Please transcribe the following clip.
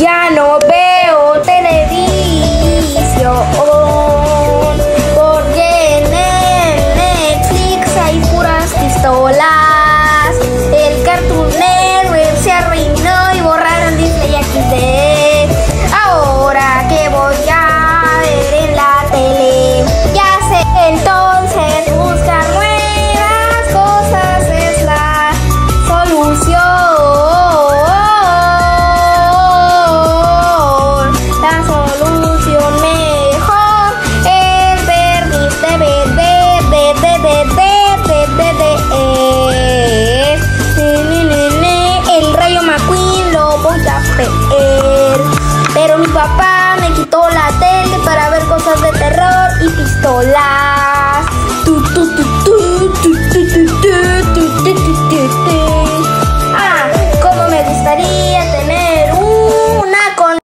ya no Pero mi papá me quitó la tele para ver cosas de terror y pistola.